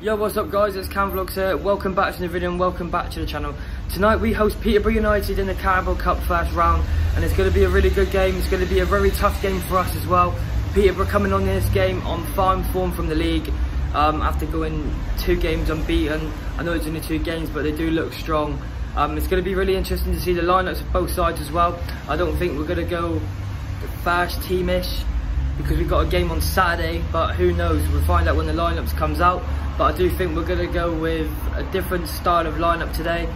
Yo, what's up guys? It's Cam Vlogs here. Welcome back to the video and welcome back to the channel. Tonight we host Peterborough United in the Carabao Cup first round and it's going to be a really good game. It's going to be a very tough game for us as well. Peterborough coming on this game on fine form from the league um, after going two games unbeaten. I know it's only two games but they do look strong. Um, it's going to be really interesting to see the lineups of both sides as well. I don't think we're going to go first teamish because we've got a game on Saturday, but who knows? We'll find out when the lineups comes out. But I do think we're going to go with a different style of lineup today.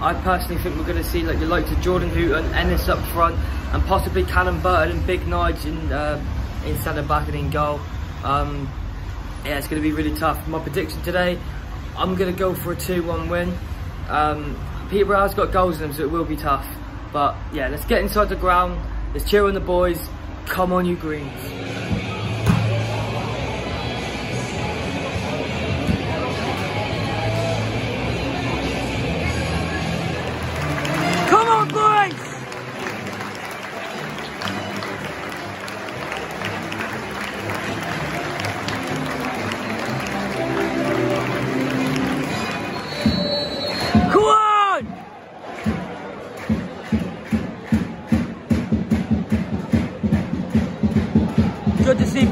I personally think we're going to see like the likes of Jordan Houghton, Ennis up front, and possibly Callum Burton and Big Nige in, uh, in centre back and in goal. Um, yeah, it's going to be really tough. My prediction today, I'm going to go for a 2-1 win. Um, Peterborough has got goals in them, so it will be tough. But yeah, let's get inside the ground. Let's cheer on the boys. Come on, you Greens.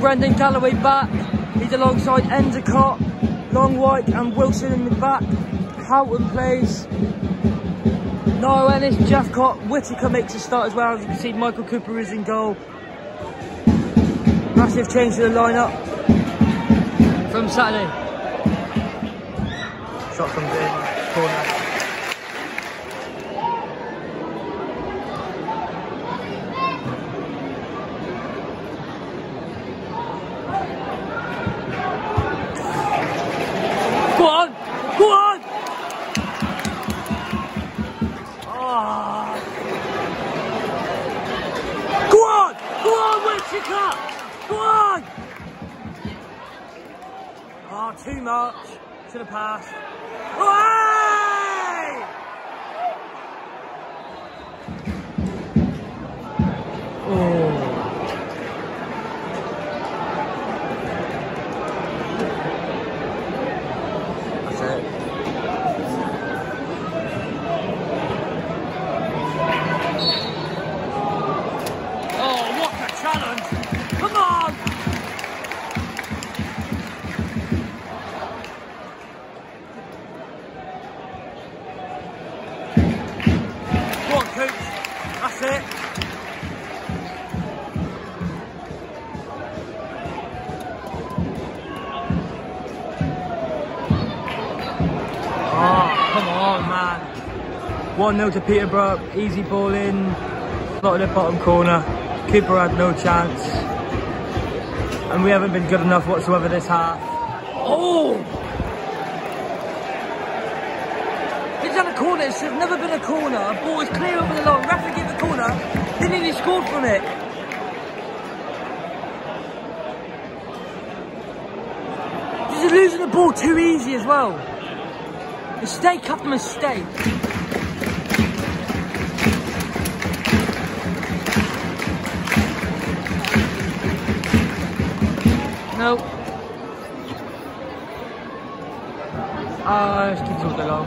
Brendan Galloway back. He's alongside Endicott, Longwhite and Wilson in the back. Houghton plays. Niall Ennis, Jephcott, Whittaker makes a start as well. As you can see, Michael Cooper is in goal. Massive change to the lineup from Saturday. Shot comes in, corner. Go on! Go on! Ah. Go on! Go on, Whittaker! Go on! Oh, too much. Should have passed. Away! Oh. 1-0 to Peterborough, easy ball in, not in the bottom corner. Cooper had no chance. And we haven't been good enough whatsoever this half. Oh! It's not a corner, it should have never been a corner. A ball is clear over the line, Rafa gave the corner, didn't even score from it. He's losing the ball too easy as well. Mistake after mistake. No. Ah, too too long.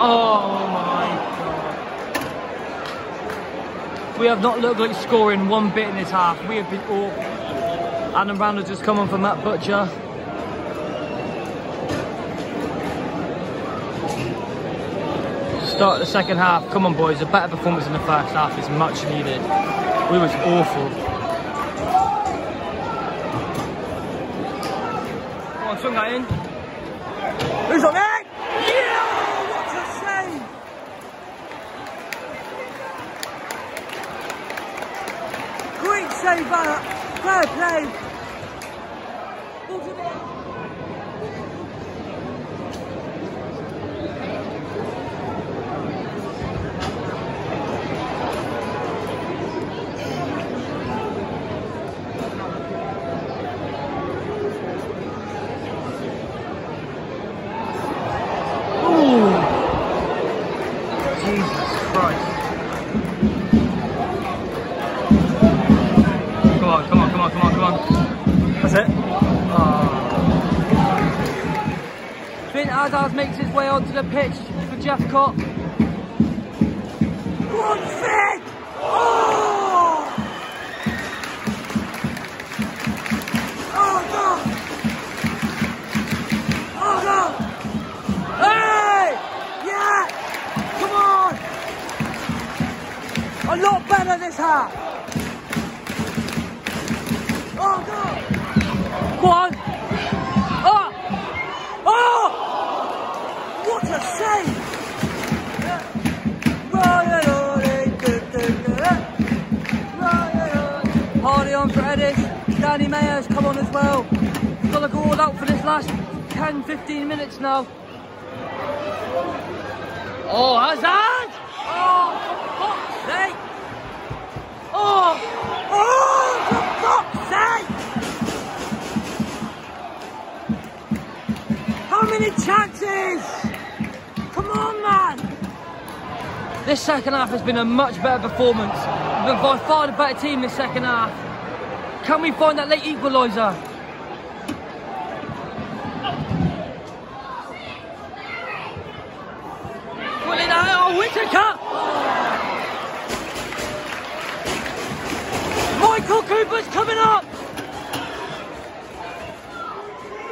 Oh my god. We have not looked like scoring one bit in this half. We have been awful. Adam has just come on from that Butcher. Start the second half. Come on, boys. A better performance in the first half is much needed. We was awful. Come on, swing that in. Who's on it? Yeah! What a save! Great save, Anna. Fair play. Finn makes his way onto the pitch for Jephcott. One Finn! Oh! Oh no! Oh no! Hey! Yeah! Come on! A lot better this half! Oh no! Go Danny Mayor's come on as well. He's got to go all out for this last 10, 15 minutes now. Oh, Hazard! Oh, for fuck's sake! Oh! Oh, for fuck's sake! How many chances? Come on, man! This second half has been a much better performance. We've been by far the better team this second half. Can we find that late equaliser? Put it out, oh, Whittaker! Michael Cooper's coming up!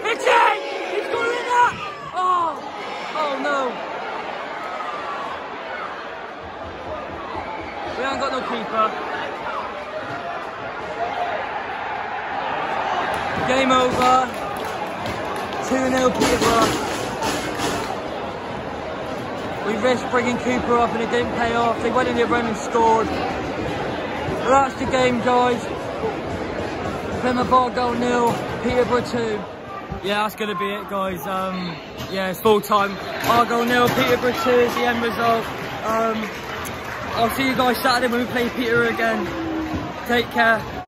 It's it! He's got it in! Oh! Oh no! We haven't got no keeper. Game over. 2-0 Peterborough. We risked bringing Cooper up and it didn't pay off. They went in the run and scored. But that's the game, guys. Plymouth Argyle nil, Peterborough 2. Yeah, that's going to be it, guys. Um, yeah, it's full time. Argyle nil, Peterborough 2 is the end result. Um, I'll see you guys Saturday when we play Peter again. Take care.